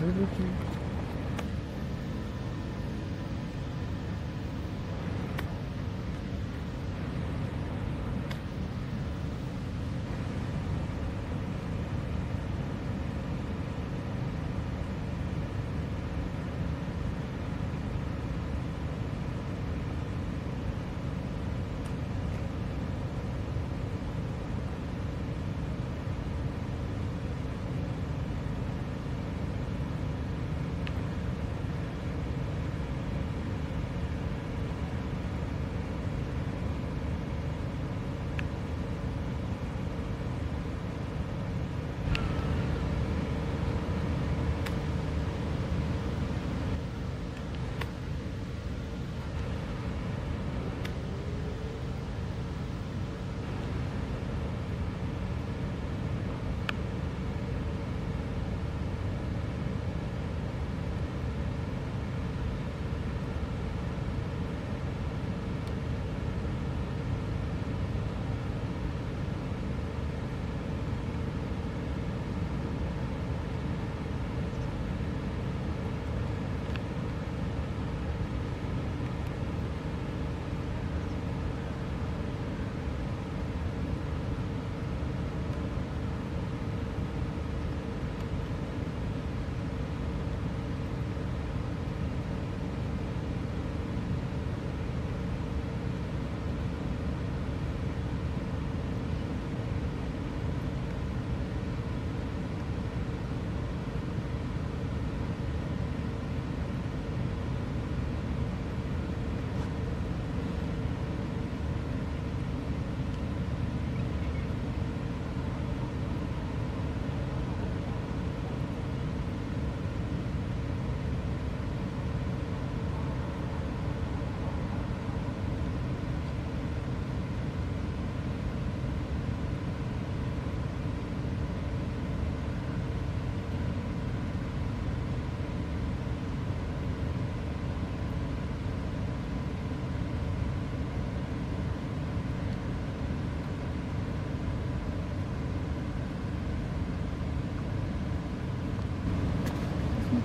tudo que